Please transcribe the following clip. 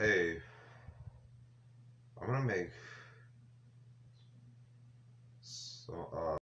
Hey, I'm gonna make so uh